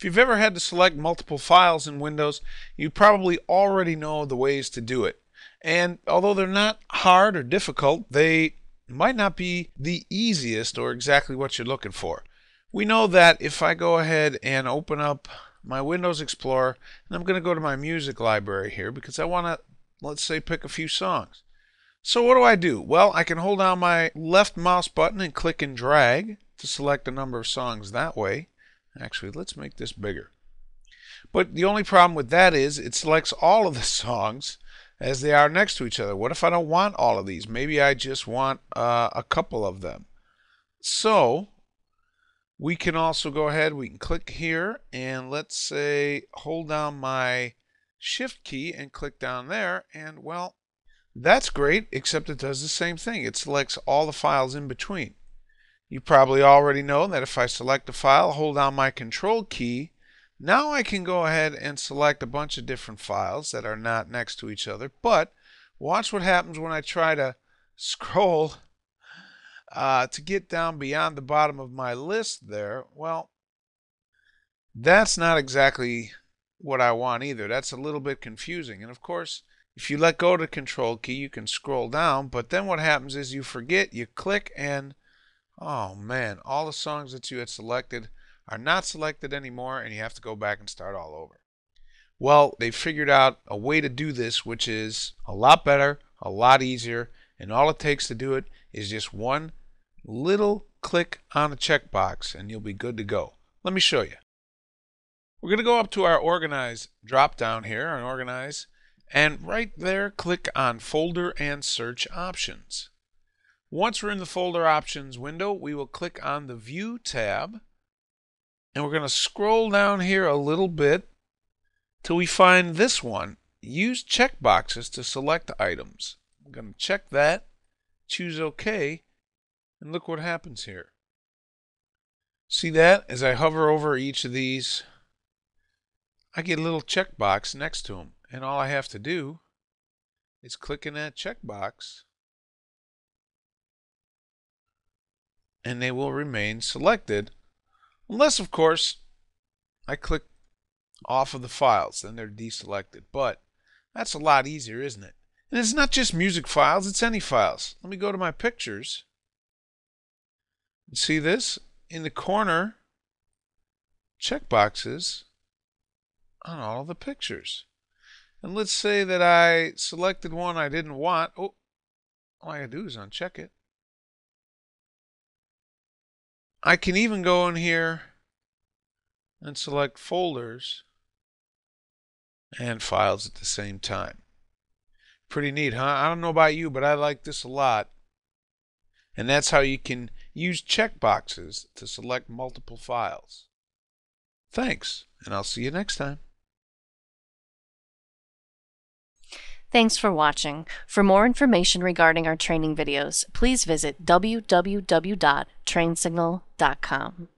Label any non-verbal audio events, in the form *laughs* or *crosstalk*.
If you've ever had to select multiple files in Windows, you probably already know the ways to do it. And although they're not hard or difficult, they might not be the easiest or exactly what you're looking for. We know that if I go ahead and open up my Windows Explorer, and I'm going to go to my music library here because I want to, let's say, pick a few songs. So what do I do? Well, I can hold down my left mouse button and click and drag to select a number of songs that way. Actually, let's make this bigger. But the only problem with that is it selects all of the songs as they are next to each other. What if I don't want all of these? Maybe I just want uh, a couple of them. So we can also go ahead, we can click here and let's say hold down my shift key and click down there and well, that's great, except it does the same thing. It selects all the files in between. You probably already know that if I select a file, hold down my control key, now I can go ahead and select a bunch of different files that are not next to each other. But watch what happens when I try to *laughs* scroll uh, to get down beyond the bottom of my list there. Well, that's not exactly what I want either. That's a little bit confusing. And of course, if you let go of the control key, you can scroll down, but then what happens is you forget, you click, and oh man, all the songs that you had selected are not selected anymore, and you have to go back and start all over. Well, they figured out a way to do this, which is a lot better, a lot easier, and all it takes to do it is just one little click on a checkbox, and you'll be good to go. Let me show you. We're going to go up to our Organize drop down here, and Organize, and right there click on Folder and Search Options. Once we're in the Folder Options window, we will click on the View tab and we're going to scroll down here a little bit till we find this one. Use checkboxes to select items. I'm going to check that, choose OK, and look what happens here. See that? As I hover over each of these, I get a little checkbox next to them. And all I have to do is click in that checkbox and they will remain selected unless of course I click off of the files then they're deselected. But that's a lot easier isn't it? And it's not just music files it's any files. Let me go to my pictures see this. In the corner checkboxes on all the pictures. And let's say that I selected one I didn't want. Oh, all I gotta do is uncheck it. I can even go in here and select folders and files at the same time. Pretty neat, huh? I don't know about you, but I like this a lot. And that's how you can use checkboxes to select multiple files. Thanks, and I'll see you next time. Thanks for watching. For more information regarding our training videos, please visit www.trainsignal.com.